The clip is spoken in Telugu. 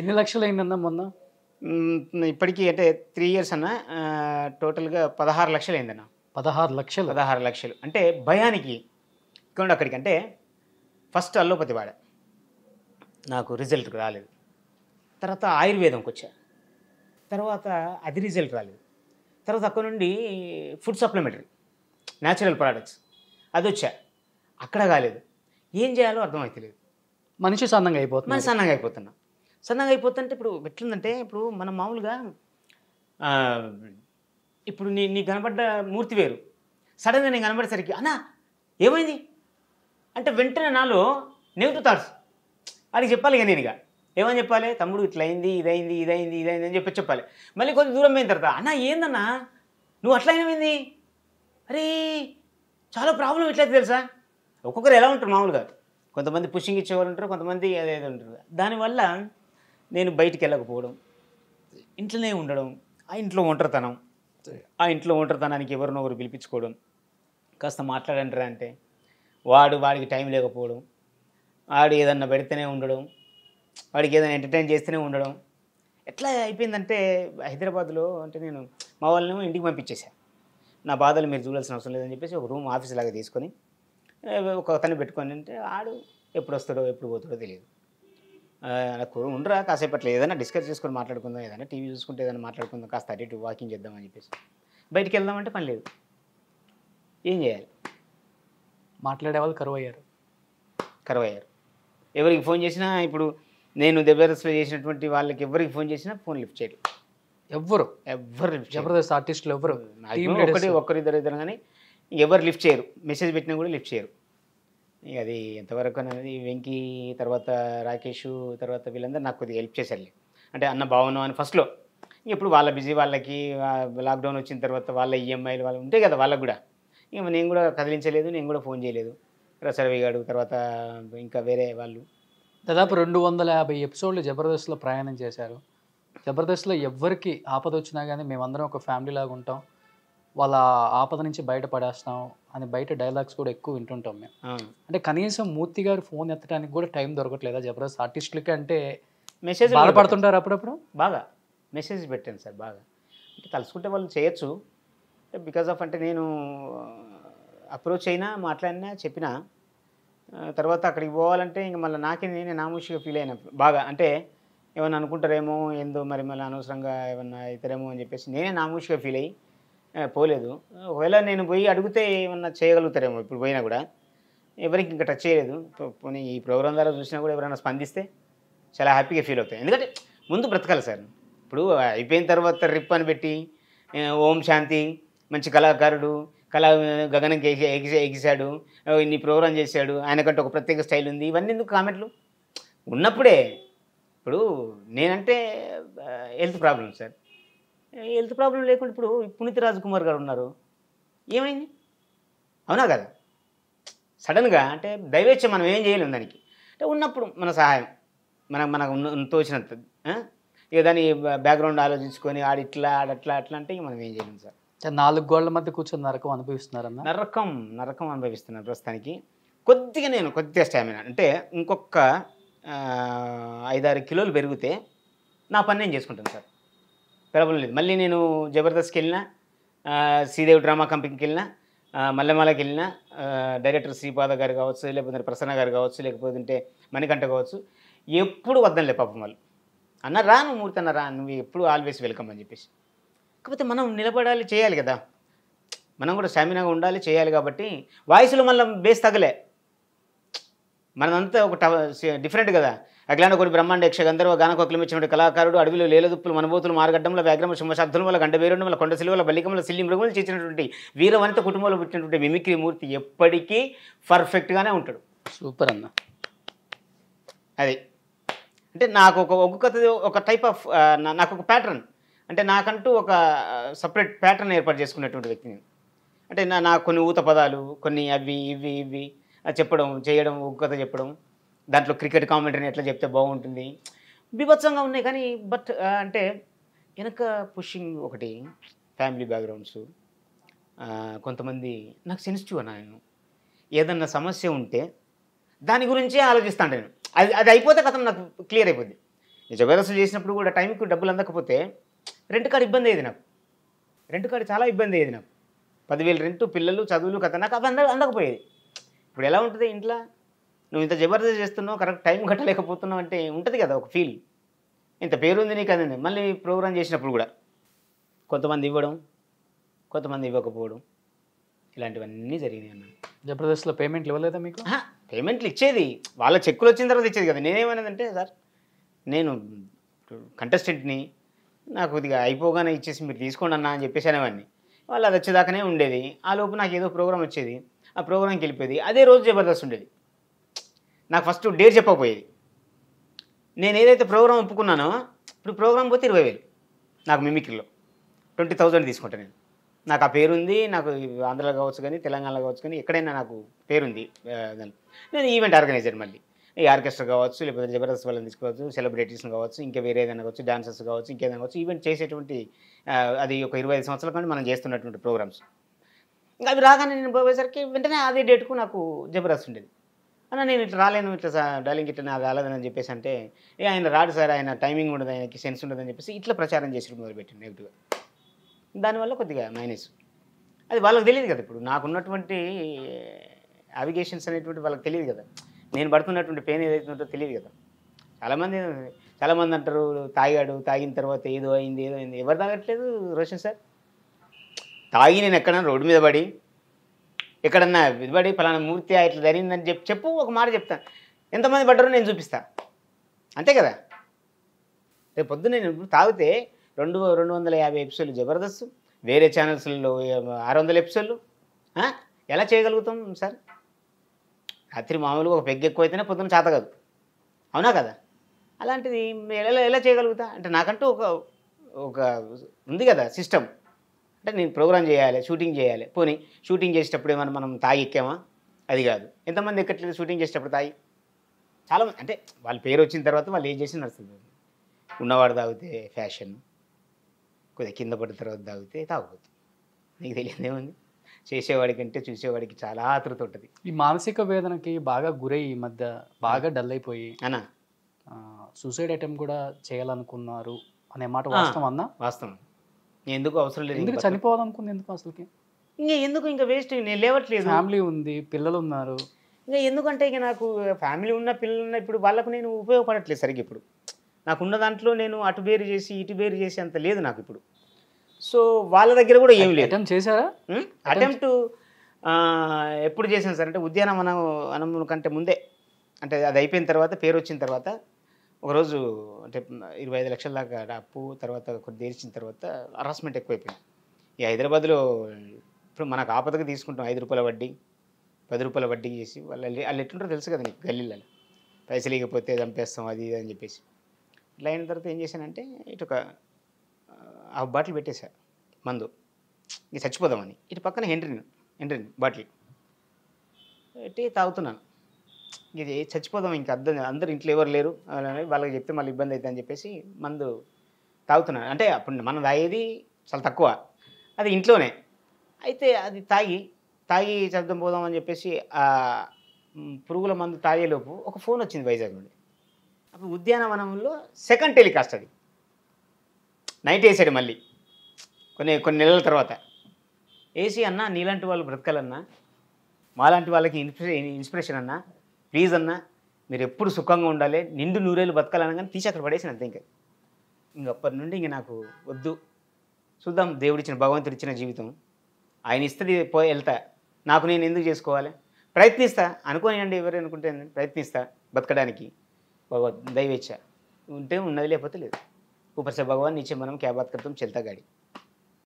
ఎన్ని లక్షలు అయిందన్న మొన్న? ఇప్పటికీ అంటే త్రీ ఇయర్స్ అన్న టోటల్గా పదహారు లక్షలు అయిందన్న. పదహారు లక్షలు? పదహారు లక్షలు. అంటే భయానికి ఇక్కడ అక్కడికి అంటే ఫస్ట్ అల్లోపతి వాడా. నాకు రిజల్ట్ రాలేదు. తర్వాత ఆయుర్వేదంకి వచ్చా. తర్వాత అది రిజల్ట్ రాలేదు. తర్వాత అక్కడ నుండి ఫుడ్ సప్లిమెంటరీ న్యాచురల్ ప్రోడక్ట్స్ అది వచ్చా. అక్కడ కాలేదు. ఏం చేయాలో అర్థమవుతలేదు మనిషి సన్నంగా అయిపోతుంది మనం సన్నగా అయిపోతున్నా. సన్నగా అయిపోతుంటే ఇప్పుడు ఎట్లుందంటే ఇప్పుడు మనం మామూలుగా ఇప్పుడు నీ నీ కనబడ్డ మూర్తి వేరు. సడన్గా నేను కనబడేసరికి అన్నా ఏమైంది? అంటే వెంటనే నాలో నెగిటివ్ థాట్స్. వాడికి చెప్పాలి ఇక నేను ఇక ఏమని చెప్పాలి? తమ్ముడు ఇట్లా అయింది ఇదైంది ఇదైంది ఇదైంది అని చెప్పి చెప్పాలి. మళ్ళీ కొంచెం దూరం అయిన తర్వాత అన్నా ఏందన్నా? నువ్వు అట్లా ఏమైంది? అరే చాలా ప్రాబ్లం ఎట్లయితే తెలుసా? ఒక్కొక్కరు ఎలా ఉంటారు మామూలుగా. కొంతమంది పుషింగ్ ఇచ్చేవాళ్ళు ఉంటారు కొంతమంది అదే ఉంటారు. దానివల్ల నేను బయటికి వెళ్ళకపోవడం ఇంట్లోనే ఉండడం ఆ ఇంట్లో ఒంటరితనం ఆ ఇంట్లో ఒంటరితనానికి ఎవరినో ఒకరు పిలిపించుకోవడం కాస్త మాట్లాడంటారా అంటే వాడు వాడికి టైం లేకపోవడం వాడు ఏదన్నా పెడితేనే ఉండడం వాడికి ఏదైనా ఎంటర్టైన్ చేస్తూనే ఉండడం ఎట్లా అయిపోయిందంటే హైదరాబాద్లో అంటే నేను మా వాళ్ళని ఇంటికి పంపించేశాను నా బాధలు మీరు చూడాల్సిన అవసరం లేదని చెప్పేసి ఒక రూమ్ ఆఫీస్ లాగా తీసుకొని ఒక అతన్ని పెట్టుకొని అంటే ఆడు ఎప్పుడు వస్తాడో ఎప్పుడు పోతాడో తెలియదు. ఉండరా కాసేపు అట్లా ఏదైనా డిస్కస్ చేసుకొని మాట్లాడుకుందాం ఏదైనా టీవీ చూసుకుంటే ఏదైనా మాట్లాడుకుందాం కాస్త అటు ఇటు వాకింగ్ చేద్దామని చెప్పేసి. బయటికి వెళ్దామంటే పని లేదు. ఏం చేయాలి? మాట్లాడే వాళ్ళు కరువు అయ్యారు కరువు అయ్యారు ఎవరికి ఫోన్ చేసినా ఇప్పుడు నేను దెబ్బరస్లో చేసినటువంటి వాళ్ళకి ఎవరికి ఫోన్ చేసినా ఫోన్ లిఫ్ట్ చేయరు ఎవ్వరు. ఎవరు చేయరు జబర్దస్త్ ఆర్టిస్టులు ఎవ్వరు మాక్సిమం ఒకటి ఒక్కరిద్దరు ఇద్దరు కానీ ఎవరు లిఫ్ట్ చేయరు. మెసేజ్ పెట్టినా కూడా లిఫ్ట్ చేయరు. అది ఎంతవరకు అనేది వెంకీ తర్వాత రాకేష్ తర్వాత వీళ్ళందరూ నాకు కొద్దిగా హెల్ప్ చేశారులే. అంటే అన్న బాగున్నాం అని ఫస్ట్లో ఇప్పుడు వాళ్ళ బిజీ వాళ్ళకి లాక్డౌన్ వచ్చిన తర్వాత వాళ్ళ ఈఎంఐలు వాళ్ళు ఉంటాయి కదా వాళ్ళకి కూడా. ఇక నేను కూడా కదిలించలేదు నేను కూడా ఫోన్ చేయలేదు. రసరవి గారు తర్వాత ఇంకా వేరే వాళ్ళు. దాదాపు రెండు వందల యాభై ఎపిసోడ్లు జబర్దస్త్లో ప్రయాణం చేశారు. జబర్దస్త్లో ఎవ్వరికి ఆపద వచ్చినా కానీ మేమందరం ఒక ఫ్యామిలీ లాగా ఉంటాం. వాళ్ళ ఆపద నుంచి బయటపడేస్తాం అని బయట డైలాగ్స్ కూడా ఎక్కువ వింటుంటాం మేము. అంటే కనీసం మూర్తి గారు ఫోన్ ఎత్తడానికి కూడా టైం దొరకట్లేదా జబర్దస్త్? ఆర్టిస్టులకి అంటే మెసేజ్ బాధపడుతుంటారు అప్పుడప్పుడు? బాగా. మెసేజ్ పెట్టాను సార్ బాగా. అంటే తలుసుకుంటే వాళ్ళు చేయొచ్చు. బికాజ్ ఆఫ్ అంటే నేను అప్రోచ్ అయినా మాట్లాడినా చెప్పినా తర్వాత అక్కడికి పోవాలంటే ఇంక మళ్ళీ నాకే నేనే నామూషిగా ఫీల్ అయినా బాగా. అంటే ఏమన్నా అనుకుంటారేమో ఏందో మరి మళ్ళీ అనవసరంగా ఏమన్నా అవుతారేమో అని చెప్పేసి నేనే నామూషిగా ఫీల్ అయ్యి పోలేదు. ఒకవేళ నేను పోయి అడిగితే ఏమన్నా చేయగలుగుతారేమో ఇప్పుడు పోయినా కూడా. ఎవరికి ఇంకా టచ్ చేయలేదు. పోనీ ఈ ప్రోగ్రాం ద్వారా చూసినా కూడా ఎవరైనా స్పందిస్తే చాలా హ్యాపీగా ఫీల్ అవుతాయి. ఎందుకంటే ముందు బ్రతకాలి సార్. ఇప్పుడు అయిపోయిన తర్వాత రిప్ అని పెట్టి ఓం శాంతి మంచి కళాకారుడు కళా గగనంకి ఎగి ఎగిసా ఎగిసాడు ఇన్ని ప్రోగ్రాం చేశాడు ఆయనకంటే ఒక ప్రత్యేక స్టైల్ ఉంది ఇవన్నీ ఎందుకు కామెంట్లు? ఉన్నప్పుడే. ఇప్పుడు నేనంటే health problem sir. Health problem లేకుండా ఇప్పుడు పునీత్ రాజ్ కుమార్ గారు ఉన్నారు. ఏమైంది? అవునా కదా? సడన్గా అంటే దయవేచ్ఛ మనం ఏం చేయలేం దానికి. అంటే ఉన్నప్పుడు మన సహాయం మనకు మనకు ఉన్న తోచినంత? ఇక దాని బ్యాక్గ్రౌండ్ ఆలోచించుకొని ఆడిట్లా ఆడట్లా అట్లా అంటే మనం ఏం చేయలేం సార్. నాలుగు గోళ్ళ మధ్య కూర్చొని నరకం అనుభవిస్తున్నారన్న? నరకం నరకం అనుభవిస్తున్నాను ప్రస్తుతానికి. కొద్దిగా నేను కొద్దిగా స్టామినా. అంటే ఇంకొక ఐదారు కిలోలు పెరిగితే నా పని నేను చేసుకుంటాను సార్. ప్రాబ్లం లేదు. మళ్ళీ నేను జబర్దస్త్కి వెళ్ళినా శ్రీదేవి డ్రామా కంపెనీకి వెళ్ళినా మల్లెమాలకి వెళ్ళినా డైరెక్టర్ శ్రీపాద గారు కావచ్చు లేకపోతే ప్రసన్న గారు కావచ్చు లేకపోతే మణికంఠ కావచ్చు ఎప్పుడు వద్దనులే పాపం వాళ్ళు. అన్న రా నువ్వు మూర్తి అన్న రా నువ్వు ఎప్పుడు ఆల్వేస్ వెల్కమ్ అని చెప్పేసి. కాకపోతే మనం నిలబడాలి చేయాలి కదా. మనం కూడా స్టామినాగా ఉండాలి చేయాలి కాబట్టి వాయిస్లో మళ్ళీ బేస్ తగలే మనదంతా ఒక డిఫరెంట్ కదా. అగ్లాండ కొన్ని బ్రహ్మాండ యక్ష గంధర్వ గానకోకిలం ఇచ్చినటువంటి కళాకారుడు అడవిలో లేలదుప్పులు మనబోతులు మార్గడ్డంలో వ్యాగ్రమ వల్ల కొండ సిలువల బల్లికముల సిల్లి మృగములు చేసినటువంటి వీరవనిత కుటుంబంలో పుట్టినటువంటి మిమిక్రీ మూర్తి ఎప్పటికీ పర్ఫెక్ట్గానే ఉంటాడు. సూపర్ అన్న. అది. అంటే నాకు ఒక ఒక్కొక్క ఒక టైప్ ఆఫ్ నాకు ఒక ప్యాటర్న్ అంటే నాకంటూ ఒక సపరేట్ ప్యాటర్న్ ఏర్పాటు చేసుకున్నటువంటి వ్యక్తిని అంటే నా నాకు కొన్ని ఊత పదాలు కొన్ని అవి ఇవి ఇవి చెప్పడం చేయడం ఒక్కొక్క చెప్పడం. దాంట్లో క్రికెట్ కామెంటరీని ఎట్లా చెప్తే బాగుంటుంది? బీభత్సంగా ఉన్నాయి కానీ బట్ అంటే వెనక పుషింగ్ ఒకటి ఫ్యామిలీ బ్యాక్గ్రౌండ్స్ కొంతమంది నాకు సెన్సిటివ్ అన్న నేను. ఏదన్నా సమస్య ఉంటే దాని గురించే ఆలోచిస్తాను నేను. అది అది అయిపోతే కథ నాకు క్లియర్ అయిపోద్ది. ఈ జబర్దస్త్ చేసినప్పుడు కూడా టైంకి డబ్బులు అందకపోతే రెంట్ కార్డు ఇబ్బంది అయ్యేది నాకు. రెంట్ కార్డు చాలా ఇబ్బంది అయ్యేది నాకు. పదివేలు రెంట్ పిల్లలు చదువులు కథ నాకు అవి అంద అందకపోయేది. ఇప్పుడు ఎలా ఉంటుంది ఇంట్లో? నువ్వు ఇంత జబర్దస్త్ చేస్తున్నావు కరెక్ట్ టైం కట్టలేకపోతున్నావు అంటే ఉంటుంది కదా ఒక ఫీల్. ఇంత పేరుంది నీకు అదండి మళ్ళీ ప్రోగ్రామ్ చేసినప్పుడు కూడా. కొంతమంది ఇవ్వడం కొంతమంది ఇవ్వకపోవడం ఇలాంటివన్నీ జరిగినాయి అన్న. జబర్దస్త్లో పేమెంట్లు ఇవ్వలేదా మీకు? పేమెంట్లు ఇచ్చేది. వాళ్ళ చెక్కులు వచ్చిన తర్వాత ఇచ్చేది కదా. నేనేమన్నదంటే సార్ నేను కంటెస్టెంట్ని నాకు కొద్దిగా అయిపోగానే ఇచ్చేసి మీరు తీసుకోండి అన్న అని చెప్పేసి అనేవాడిని. వాళ్ళు అది వచ్చేదాకానే ఉండేది. ఆ లోపు నాకు ఏదో ప్రోగ్రామ్ వచ్చేది. ఆ ప్రోగ్రామ్కి వెళ్ళిపోయేది. అదే రోజు జబర్దస్త్ ఉండేది. నాకు ఫస్ట్ డేట్ చెప్పకపోయేది. నేను ఏదైతే ప్రోగ్రామ్ ఒప్పుకున్నానో ఇప్పుడు ప్రోగ్రామ్ పోతే ఇరవై వేలు నాకు మిమిక్రీలో ట్వంటీ థౌజండ్ తీసుకుంటాను నేను. నాకు ఆ పేరుంది నాకు ఆంధ్రలో కావచ్చు కానీ తెలంగాణలో కావచ్చు కానీ ఎక్కడైనా నాకు పేరుంది నేను ఈవెంట్ ఆర్గనైజర్ మళ్ళీ. ఈ ఆర్కెస్ట్రా కావచ్చు లేకపోతే జబర్దస్త్ వాళ్ళని తీసుకోవచ్చు సెలబ్రిటీస్ని కావచ్చు ఇంకా వేరే ఏదైనా కావచ్చు డాన్సర్స్ కావచ్చు ఇంకేదైనా కావచ్చు ఈవెంట్ చేసేటువంటి అది ఒక ఇరవై ఐదు సంవత్సరాల కానీ మనం చేస్తున్నటువంటి ప్రోగ్రామ్స్ ఇంకా అవి రాగానే నేను పోయేసరికి వెంటనే అదే డేట్కు నాకు జబర్దస్త్ ఉండేది. అన్న నేను ఇట్లా రాలేను ఇట్లా డార్లింగ్ ఇట్లా నాకు రాలేదని చెప్పేసి అంటే ఏ ఆయన రాడు సార్ ఆయన టైమింగ్ ఉండదు ఆయనకి సెన్స్ ఉండదని చెప్పేసి ఇట్లా ప్రచారం చేసి మొదలుపెట్టింది నెగిటివ్గా. దానివల్ల కొద్దిగా మైనస్. అది వాళ్ళకి తెలియదు కదా ఇప్పుడు. నాకున్నటువంటి అవిగేషన్స్ అనేటువంటి వాళ్ళకి తెలియదు కదా. నేను పడుతున్నటువంటి పెయిన్ ఏదైతే ఉంటుందో తెలియదు కదా. చాలామంది చాలామంది అంటారు తాగాడు తాగిన తర్వాత ఏదో అయింది ఏదో అయింది. ఎవరు తాగట్లేదు రోషన్ సార్? తాగి నేను ఎక్కడ రోడ్డు మీద పడి ఎక్కడన్నా విడిపడి ఫలానా మూర్తి ఇట్లా జరిగిందని చెప్పి చెప్పు ఒక మాట చెప్తాను ఎంతమంది పడ్డారో నేను చూపిస్తా. అంతే కదా? రేపు పొద్దున్న నేను తాగితే రెండు రెండు వందల యాభై ఎపిసోడ్లు జబర్దస్త్ వేరే ఛానల్స్లో ఆరు వందల ఎపిసోడ్లు. ఎలా చేయగలుగుతాం సార్? రాత్రి మామూలుగా ఒక పెగ్ ఎక్కువైతేనే పొద్దున్న చేత కాదు. అవునా కదా? అలాంటిది ఎలా ఎలా చేయగలుగుతా? అంటే నాకంటూ ఒక ఒక ఉంది కదా సిస్టమ్. అంటే నేను ప్రోగ్రామ్ చేయాలి షూటింగ్ చేయాలి. పోనీ షూటింగ్ చేసేటప్పుడు ఏమైనా మనం తాగి ఎక్కామా? అది కాదు. ఎంతమంది ఎక్కట్లేదు షూటింగ్ చేసేటప్పుడు తాగి? చాలా అంటే వాళ్ళ పేరు వచ్చిన తర్వాత వాళ్ళు ఏం చేసి నడుస్తుంది. ఉన్నవాడు తాగితే ఫ్యాషన్ కొద్దిగా కింద పడిన తర్వాత తాగితే తాగబోతు. నీకు తెలియదు ఏముంది? చేసేవాడి కంటే చూసేవాడికి చాలా ఆతృత ఉంటుంది. ఈ మానసిక వేదనకి బాగా గురై ఈ మధ్య బాగా డల్ అయిపోయి అన్న సూసైడ్ అటెంప్ట్ కూడా చేయాలనుకున్నారు అనే మాట. వాస్తవం అన్నా వాస్తవం. ఎందుకు అవసరం లేదు ఎందుకు ఇంకా చనిపోవాలనుకుంది ఎందుకు అసలుకి? ఇంకా ఎందుకు ఇంకా వేస్ట్ నేను లేవట్లేదు. ఫ్యామిలీ ఉంది పిల్లలు ఉన్నారు. ఇంకా ఎందుకంటే ఇక నాకు ఫ్యామిలీ ఉన్న పిల్లలు ఉన్న ఇప్పుడు వాళ్ళకు నేను ఉపయోగపడట్లేదు సరిగ్గా ఇప్పుడు. నాకు ఉన్న దాంట్లో నేను అటు బేరు చేసి ఇటు బేరు చేసి అంత లేదు నాకు ఇప్పుడు. సో వాళ్ళ దగ్గర కూడా ఏం లేదు. అటెంప్ట్ చేశారా? అటెంప్ట్ ఎప్పుడు చేశాను సార్? అంటే ఉద్యానవనం వనం కంటే ముందే. అంటే అది అయిపోయిన తర్వాత పేరు వచ్చిన తర్వాత ఒకరోజు అంటే ఇరవై ఐదు లక్షల దాకా అప్పు తర్వాత కొద్ది తీర్చిన తర్వాత హరాస్మెంట్ ఎక్కువైపోయింది. ఈ హైదరాబాద్లో ఇప్పుడు మనకు ఆపదగా తీసుకుంటాం ఐదు రూపాయల వడ్డీ పది రూపాయల వడ్డీ చేసి వాళ్ళు వాళ్ళు ఎట్లుంటారో తెలుసు కదా నీకు గల్లీలలో. పైసలు ఇకపోతే చంపేస్తాం అది ఇది అని చెప్పేసి. ఇట్లా అయిన తర్వాత ఏం చేశానంటే ఇటు ఒక ఆ బాటిల్ పెట్టేశా మందు. ఇక చచ్చిపోదామని. ఇటు పక్కన హెండ్రిన్ హెండ్రిన్ బాటిల్. పెట్టి తాగుతున్నాను. ఇది చచ్చిపోదాం ఇంకా అర్థం అందరు ఇంట్లో ఎవరు లేరు అని వాళ్ళకి చెప్తే మళ్ళీ ఇబ్బంది అవుతుంది అని చెప్పేసి మందు తాగుతున్నాను అంటే అప్పుడు మనం తాగేది చాలా తక్కువ. అది ఇంట్లోనే. అయితే అది తాగి తాగి చదువు పోదాం అని చెప్పేసి పురుగుల మందు తాగేలోపు ఒక ఫోన్ వచ్చింది వైజాగ్ నుండి. అప్పుడు ఉద్యానవనంలో సెకండ్ టెలికాస్ట్ అది. నైట్ వేసాడు మళ్ళీ. కొన్ని కొన్ని నెలల తర్వాత. ఏసీ అన్న నీలాంటి వాళ్ళు బ్రతకాలన్నా మాలాంటి వాళ్ళకి ఇన్స్పిరే ఇన్స్పిరేషన్ అన్నా ప్లీజ్ అన్న మీరు ఎప్పుడు సుఖంగా ఉండాలి నిండు నూరేళ్ళు బతకాలన్నా కానీ తీసి అక్కడ పడేసిన అంతే ఇంకా ఇంక అప్పటి నుండి ఇంక నాకు వద్దు చూద్దాం దేవుడిచ్చిన భగవంతుడిచ్చిన జీవితం ఆయన ఇస్తుంది పోయి వెళ్తా నాకు నేను ఎందుకు చేసుకోవాలి ప్రయత్నిస్తా అనుకోనియండి ఎవరు అనుకుంటే ప్రయత్నిస్తా బతకడానికి భగవద్ దైవేచ్ఛ ఉంటే ఉన్నది లేకపోతే లేదు ऊपर से भगवान नीचे మనం क्या बात करते हम चलता गाड़ी